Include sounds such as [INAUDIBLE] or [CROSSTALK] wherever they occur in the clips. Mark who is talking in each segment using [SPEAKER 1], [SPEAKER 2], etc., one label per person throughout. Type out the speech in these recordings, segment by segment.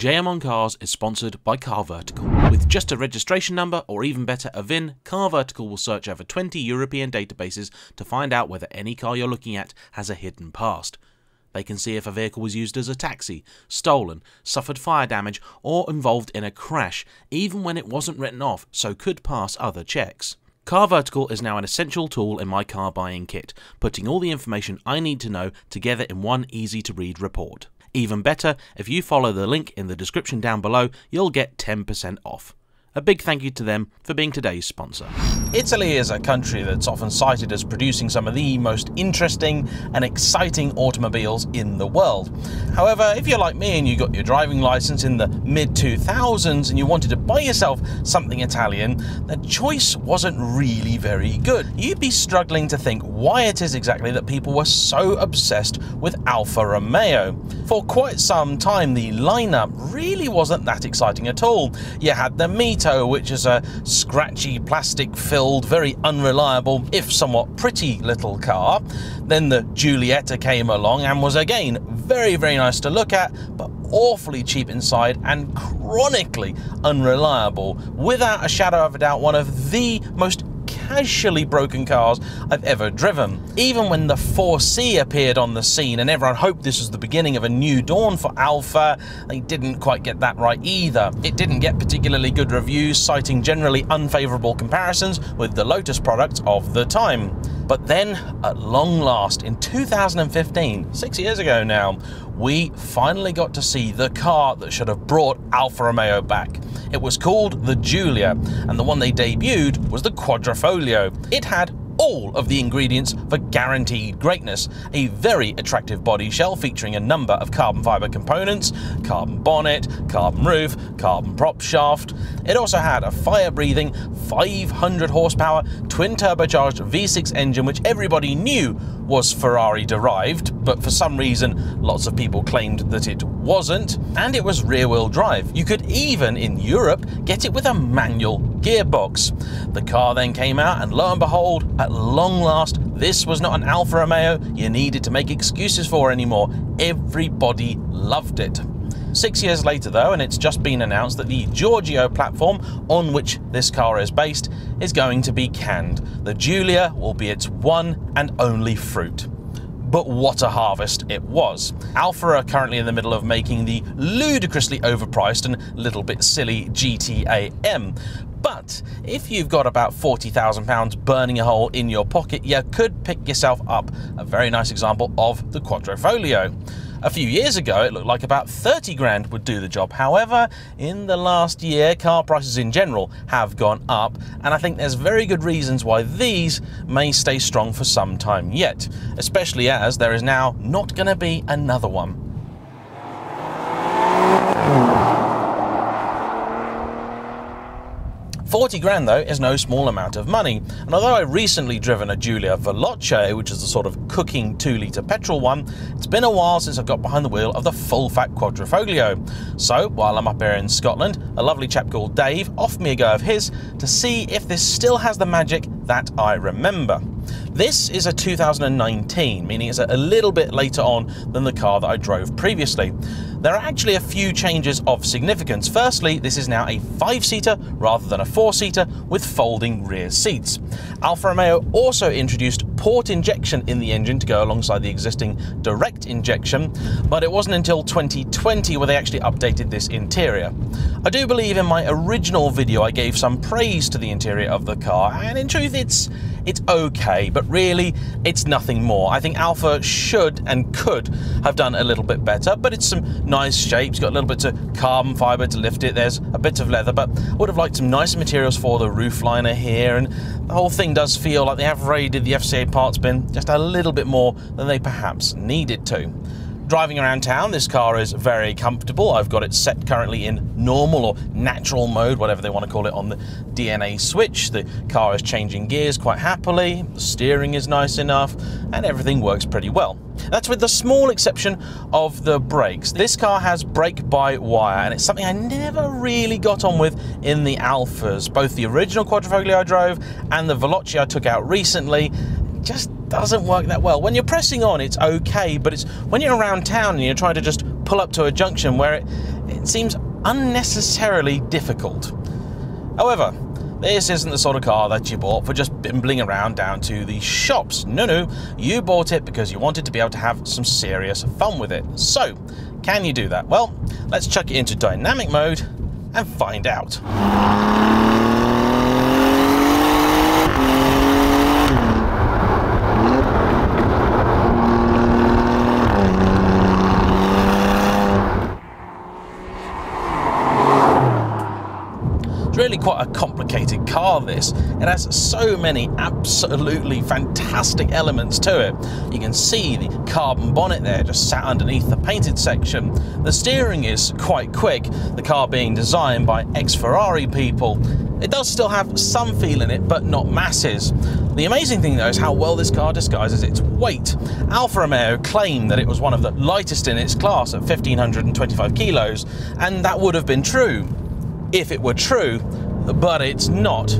[SPEAKER 1] JayEmm on Cars is sponsored by Car Vertical. With just a registration number, or even better, a VIN, Car Vertical will search over 20 European databases to find out whether any car you're looking at has a hidden past. They can see if a vehicle was used as a taxi, stolen, suffered fire damage, or involved in a crash, even when it wasn't written off, so could pass other checks. Car Vertical is now an essential tool in my car buying kit, putting all the information I need to know together in one easy to read report. Even better, if you follow the link in the description down below, you'll get 10% off. A big thank you to them for being today's sponsor.
[SPEAKER 2] Italy is a country that's often cited as producing some of the most interesting and exciting automobiles in the world. However, if you're like me and you got your driving license in the mid 2000s and you wanted to buy yourself something Italian, the choice wasn't really very good. You'd be struggling to think why it is exactly that people were so obsessed with Alfa Romeo. For quite some time, the lineup really wasn't that exciting at all. You had the Which is a scratchy, plastic filled, very unreliable, if somewhat pretty little car. Then the Giulietta came along and was again very, very nice to look at, but awfully cheap inside and chronically unreliable. Without a shadow of a doubt, one of the most casually broken cars I've ever driven. Even when the 4C appeared on the scene and everyone hoped this was the beginning of a new dawn for Alfa, they didn't quite get that right either. It didn't get particularly good reviews, citing generally unfavourable comparisons with the Lotus products of the time. But then, at long last, in 2015, six years ago now, we finally got to see the car that should have brought Alfa Romeo back. It was called the Giulia, and the one they debuted was the Quadrifoglio. It had all of the ingredients for guaranteed greatness. A very attractive body shell featuring a number of carbon fibre components, carbon bonnet, carbon roof, carbon prop shaft. It also had a fire-breathing 500 horsepower twin turbocharged V6 engine which everybody knew was Ferrari derived, but for some reason lots of people claimed that it wasn't, and it was rear wheel drive. You could even, in Europe, get it with a manual gearbox. The car then came out, and lo and behold, at long last, this was not an Alfa Romeo you needed to make excuses for anymore. Everybody loved it. Six years later, though, and it's just been announced that the Giorgio platform on which this car is based is going to be canned. The Giulia will be its one and only fruit but what a harvest it was. Alfa are currently in the middle of making the ludicrously overpriced and little bit silly GTA M. If you've got about £40,000 burning a hole in your pocket, you could pick yourself up a very nice example of the Quadrifoglio. A few years ago, it looked like about 30 grand would do the job. However, in the last year, car prices in general have gone up, and I think there's very good reasons why these may stay strong for some time yet, especially as there is now not going to be another one. 40 grand though is no small amount of money, and although I've recently driven a Giulia Veloce, which is the sort of cooking 2 litre petrol one, it's been a while since I've got behind the wheel of the full fat Quadrifoglio. So while I'm up here in Scotland, a lovely chap called Dave offered me a go of his to see if this still has the magic that I remember. This is a 2019, meaning it's a little bit later on than the car that I drove previously. There are actually a few changes of significance. Firstly, this is now a five-seater rather than a four-seater with folding rear seats. Alfa Romeo also introduced port injection in the engine to go alongside the existing direct injection, but it wasn't until 2020 where they actually updated this interior. I do believe in my original video I gave some praise to the interior of the car, and in truth it's it's okay, but really it's nothing more. I think Alfa should and could have done a little bit better, but it's some nice shapes, got a little bit of carbon fibre to lift it, there's a bit of leather, but I would have liked some nicer materials for the roof liner here, and the whole thing does feel like they have raided the FCA parts bin just a little bit more than they perhaps needed to. Driving around town, this car is very comfortable. I've got it set currently in normal or natural mode, whatever they want to call it, on the DNA switch. The car is changing gears quite happily, the steering is nice enough, and everything works pretty well. That's with the small exception of the brakes. This car has brake-by-wire, and it's something I never really got on with in the Alfas. Both the original Quadrifoglio I drove and the Veloce I took out recently just doesn't work that well. When you're pressing on, it's okay, but it's when you're around town and you're trying to just pull up to a junction where it, it seems unnecessarily difficult. However, this isn't the sort of car that you bought for just bimbling around down to the shops. No, no, you bought it because you wanted to be able to have some serious fun with it. So, can you do that? Well, let's chuck it into dynamic mode and find out. Really quite a complicated car, this. It has so many absolutely fantastic elements to it. You can see the carbon bonnet there just sat underneath the painted section. The steering is quite quick, the car being designed by ex-Ferrari people. It does still have some feel in it, but not masses. The amazing thing though is how well this car disguises its weight. Alfa Romeo claimed that it was one of the lightest in its class at 1525 kilos, and that would have been true if it were true, but it's not.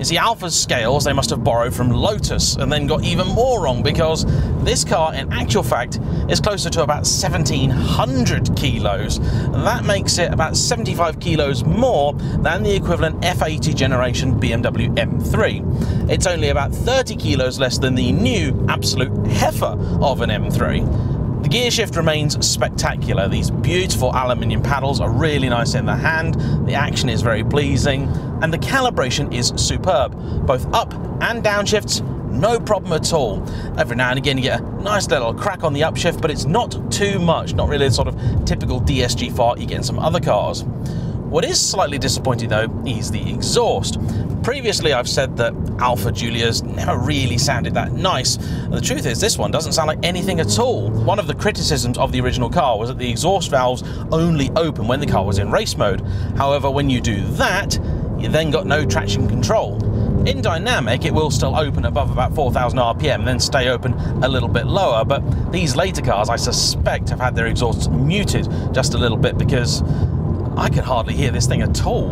[SPEAKER 2] You see, Alfa's scales they must have borrowed from Lotus and then got even more wrong because this car, in actual fact, is closer to about 1700 kilos. That makes it about 75 kilos more than the equivalent F80 generation BMW M3. It's only about 30 kilos less than the new absolute heifer of an M3. The gear shift remains spectacular. These beautiful aluminium paddles are really nice in the hand, the action is very pleasing, and the calibration is superb. Both up and downshifts, no problem at all. Every now and again you get a nice little crack on the upshift, but it's not too much, not really a sort of typical DSG fart you get in some other cars. What is slightly disappointing though is the exhaust. Previously I've said that Alfa Giulia's never really sounded that nice. And the truth is this one doesn't sound like anything at all. One of the criticisms of the original car was that the exhaust valves only open when the car was in race mode. However, when you do that, you then got no traction control. In dynamic, it will still open above about 4,000 RPM, then stay open a little bit lower, but these later cars, I suspect, have had their exhausts muted just a little bit because I can hardly hear this thing at all.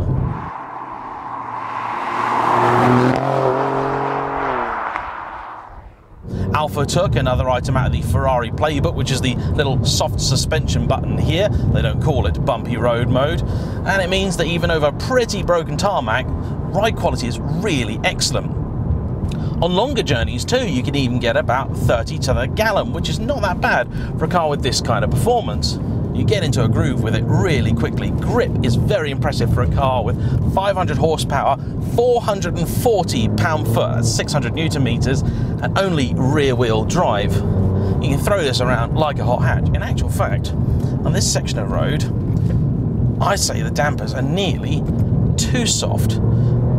[SPEAKER 2] Alfa took another item out of the Ferrari playbook, which is the little soft suspension button here. They don't call it bumpy road mode. And it means that even over pretty broken tarmac, ride quality is really excellent. On longer journeys too, you can even get about 30 to the gallon, which is not that bad for a car with this kind of performance you get into a groove with it really quickly. Grip is very impressive for a car with 500 horsepower, 440 pound-foot, that's 600 newton meters, and only rear-wheel drive. You can throw this around like a hot hatch. In actual fact, on this section of road, I say the dampers are nearly too soft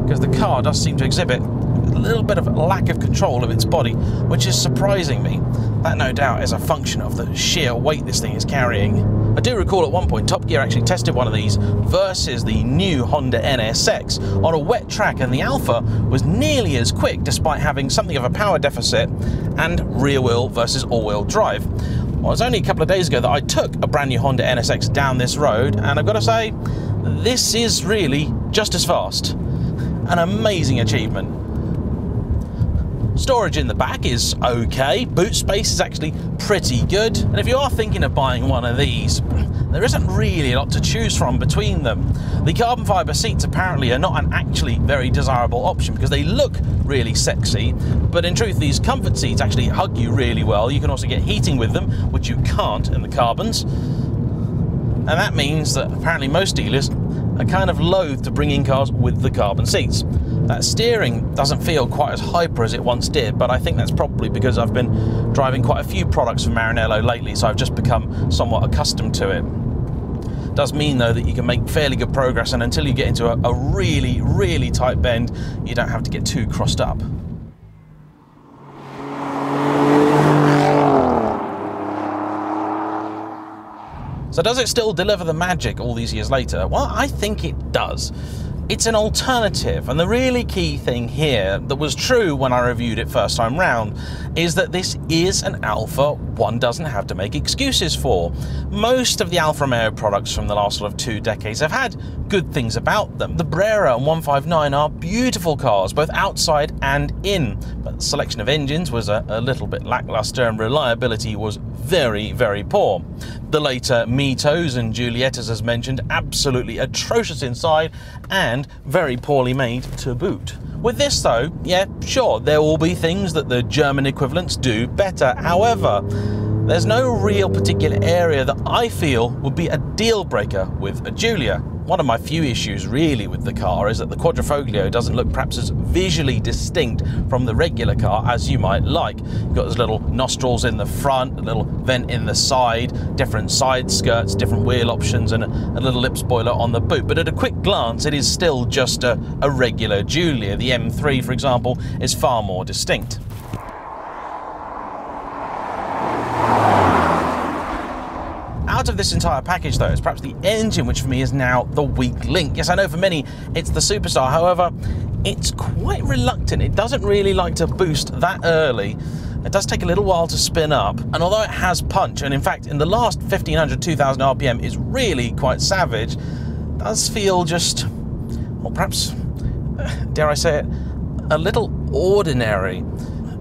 [SPEAKER 2] because the car does seem to exhibit a little bit of lack of control of its body, which is surprising me. That no doubt is a function of the sheer weight this thing is carrying. I do recall at one point Top Gear actually tested one of these versus the new Honda NSX on a wet track and the Alfa was nearly as quick despite having something of a power deficit and rear wheel versus all wheel drive. Well, it was only a couple of days ago that I took a brand new Honda NSX down this road and I've got to say, this is really just as fast. An amazing achievement. Storage in the back is okay, boot space is actually pretty good, and if you are thinking of buying one of these, there isn't really a lot to choose from between them. The carbon fibre seats apparently are not an actually very desirable option because they look really sexy, but in truth these comfort seats actually hug you really well. You can also get heating with them, which you can't in the carbons. And that means that apparently most dealers are kind of loath to bring in cars with the carbon seats. That steering doesn't feel quite as hyper as it once did, but I think that's probably because I've been driving quite a few products from Maranello lately, so I've just become somewhat accustomed to it. Does mean though that you can make fairly good progress, and until you get into a, a really, really tight bend, you don't have to get too crossed up. So does it still deliver the magic all these years later? Well, I think it does. It's an alternative, and the really key thing here that was true when I reviewed it first time round is that this is an Alfa one doesn't have to make excuses for. Most of the Alfa Romeo products from the last sort of two decades have had good things about them. The Brera and 159 are beautiful cars, both outside and in, but the selection of engines was a, a little bit lackluster and reliability was very, very poor. The later Mitos and Giuliettas, as mentioned, absolutely atrocious inside and very poorly made to boot. With this though, yeah, sure, there will be things that the German equivalents do better. However, there's no real particular area that I feel would be a deal breaker with a Giulia. One of my few issues really with the car is that the Quadrifoglio doesn't look perhaps as visually distinct from the regular car as you might like. You've got those little nostrils in the front, a little vent in the side, different side skirts, different wheel options, and a, little lip spoiler on the boot. But at a quick glance, it is still just a, a regular Giulia. The M3, for example, is far more distinct. out of this entire package, though, is perhaps the engine, which for me is now the weak link. Yes, I know for many it's the Superstar, however, it's quite reluctant. It doesn't really like to boost that early. It does take a little while to spin up, and although it has punch, and in fact, in the last 1500, 2000 RPM is really quite savage, does feel just, or perhaps, [SIGHS] dare I say it, a little ordinary.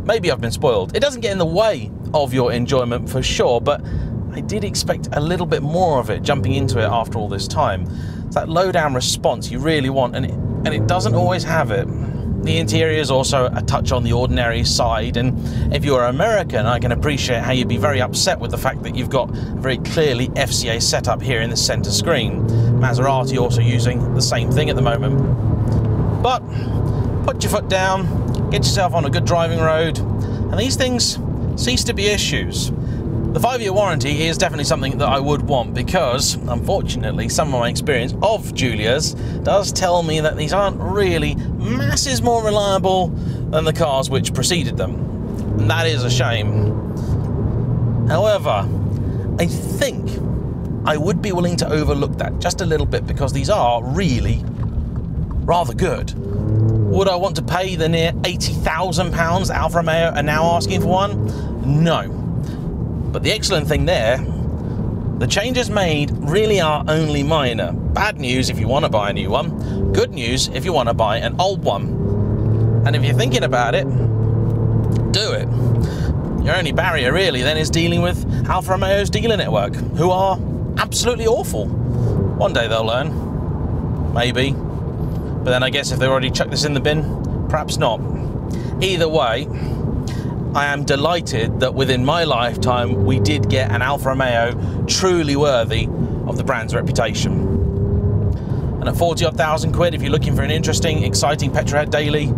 [SPEAKER 2] Maybe I've been spoiled. It doesn't get in the way of your enjoyment for sure, but I did expect a little bit more of it jumping into it after all this time. It's that low down response you really want, and it, and it doesn't always have it. The interior is also a touch on the ordinary side, and if you're American, I can appreciate how you'd be very upset with the fact that you've got a very clearly FCA setup here in the center screen. Maserati also using the same thing at the moment. But put your foot down, get yourself on a good driving road, and these things cease to be issues. The five year warranty is definitely something that I would want because, unfortunately, some of my experience of Giulias does tell me that these aren't really masses more reliable than the cars which preceded them. And that is a shame. However, I think I would be willing to overlook that just a little bit because these are really rather good. Would I want to pay the near £80,000 Alfa Romeo are now asking for one? No. But the excellent thing there, the changes made really are only minor. Bad news if you want to buy a new one, good news if you want to buy an old one. And if you're thinking about it, do it. Your only barrier really then is dealing with Alfa Romeo's dealer network, who are absolutely awful. One day they'll learn. Maybe. But then I guess if they already chucked this in the bin, perhaps not. Either way, I am delighted that within my lifetime we did get an Alfa Romeo truly worthy of the brand's reputation. And at 40 odd thousand quid, if you're looking for an interesting, exciting Petrolhead daily,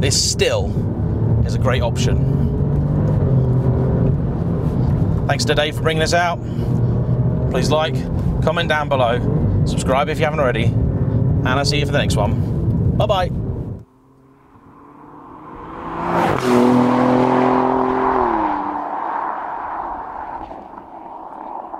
[SPEAKER 2] this still is a great option. Thanks to Dave for bringing this out. Please like, comment down below, subscribe if you haven't already, and I'll see you for the next one. Bye bye.